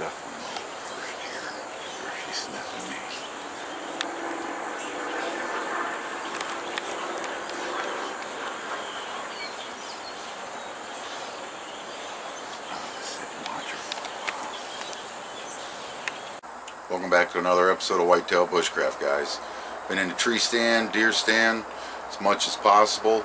definitely first here where she's sniffing me. Welcome back to another episode of Whitetail Bushcraft, guys. Been in the tree stand, deer stand, as much as possible.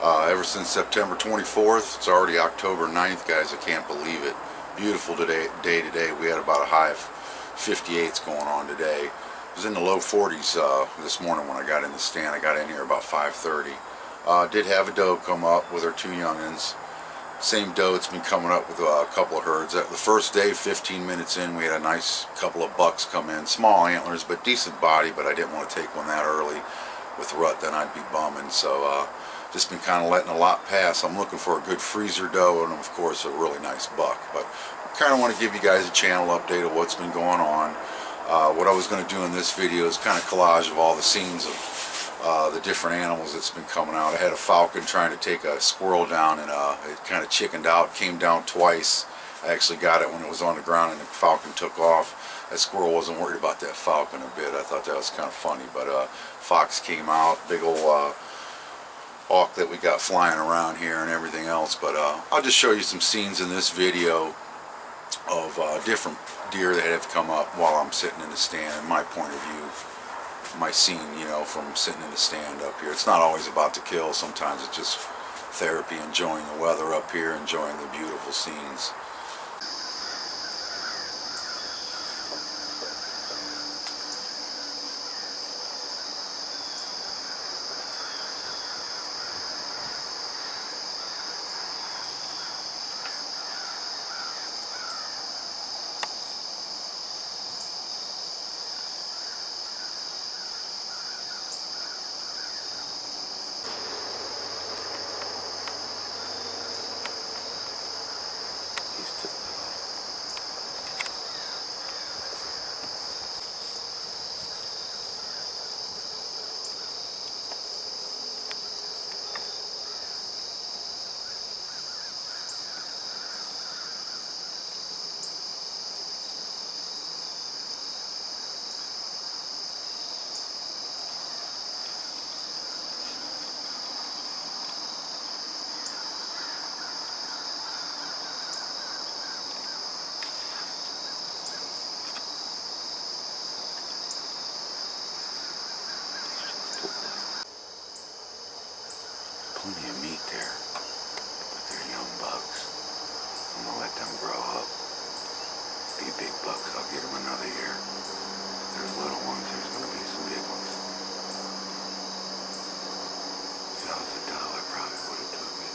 Uh, ever since September 24th, it's already October 9th, guys. I can't believe it. Beautiful today, day today. We had about a high of 58s going on today. It was in the low 40s uh, this morning when I got in the stand. I got in here about 5:30. Uh, did have a doe come up with her two youngins same doe it's been coming up with uh, a couple of herds. The first day, 15 minutes in, we had a nice couple of bucks come in. Small antlers, but decent body, but I didn't want to take one that early with rut, then I'd be bumming. So uh, just been kind of letting a lot pass. I'm looking for a good freezer doe and, of course, a really nice buck. But I kind of want to give you guys a channel update of what's been going on. Uh, what I was going to do in this video is kind of collage of all the scenes of uh, the different animals that's been coming out. I had a falcon trying to take a squirrel down and uh, it kind of chickened out, came down twice. I actually got it when it was on the ground and the falcon took off. That squirrel wasn't worried about that falcon a bit. I thought that was kind of funny, but uh, fox came out, big old uh, hawk that we got flying around here and everything else. But uh, I'll just show you some scenes in this video of uh, different deer that have come up while I'm sitting in the stand, my point of view my scene, you know, from sitting in the stand up here. It's not always about to kill. Sometimes it's just therapy, enjoying the weather up here, enjoying the beautiful scenes. Plenty of meat there. But they're young bucks. I'm gonna let them grow up. Be big bucks, I'll get them another year. there's little ones, there's gonna be some big ones. If that was a dollar, probably would have took it.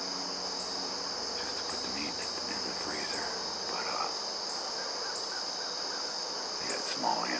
Just to put the meat in the freezer. But uh, they had small antlers,